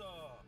Arkansas.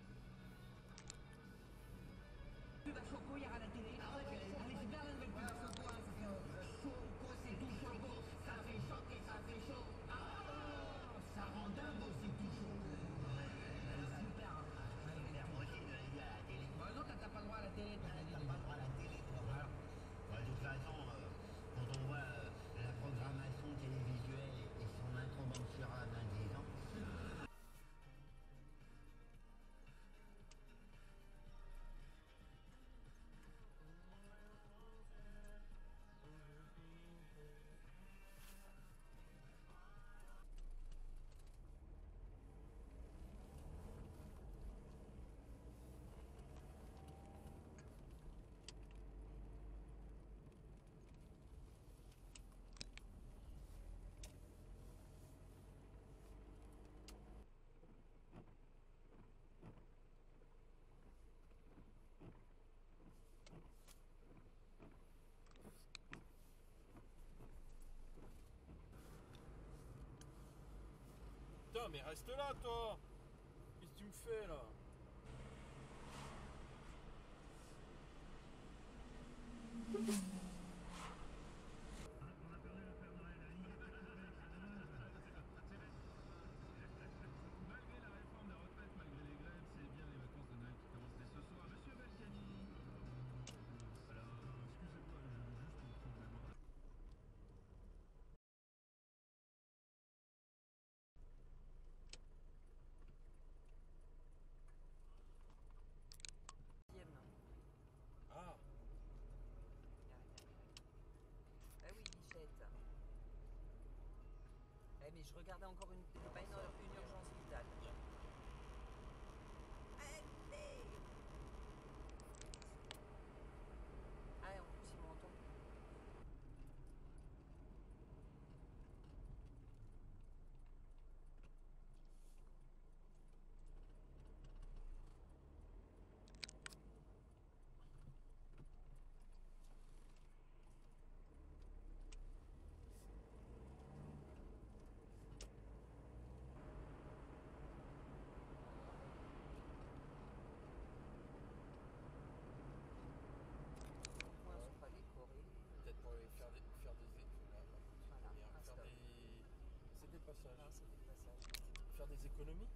mais reste là, toi. Qu'est-ce que tu me fais, là? mais je regardais encore une, pas. Faire des économies.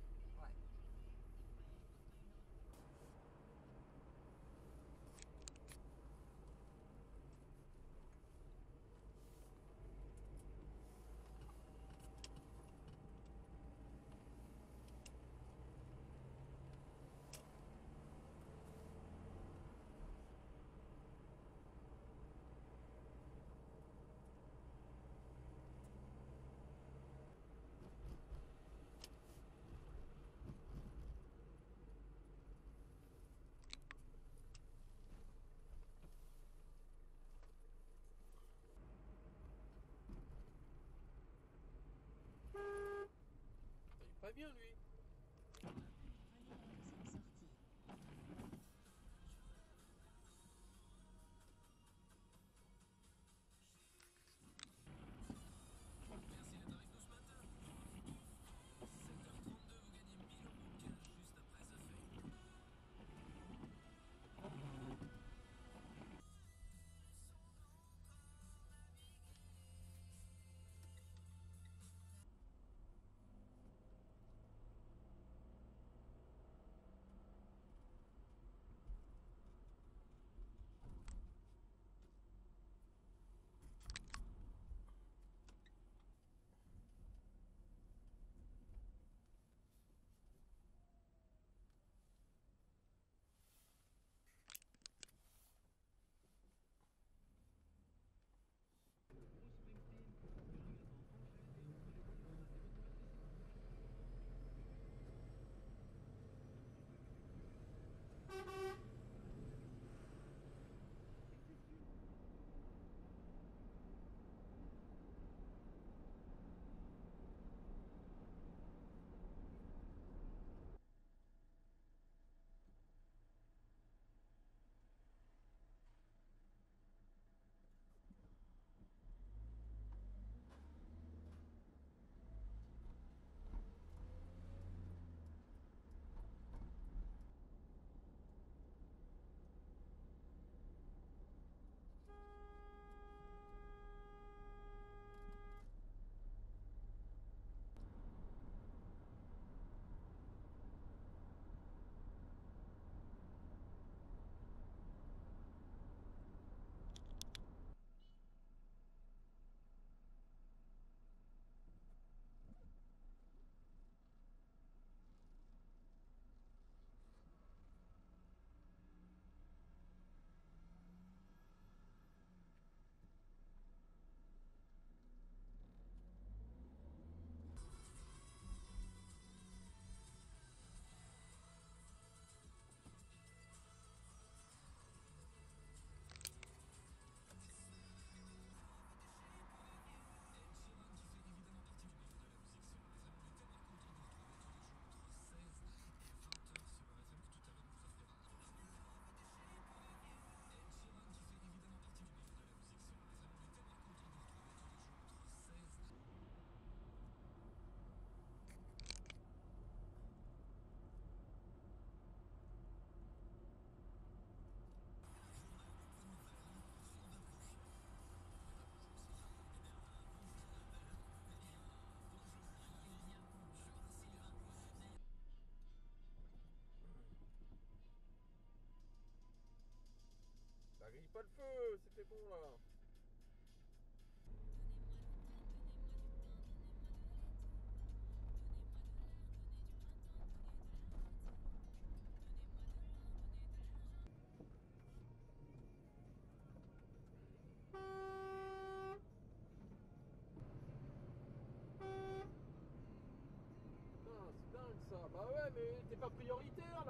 pas prioritaire.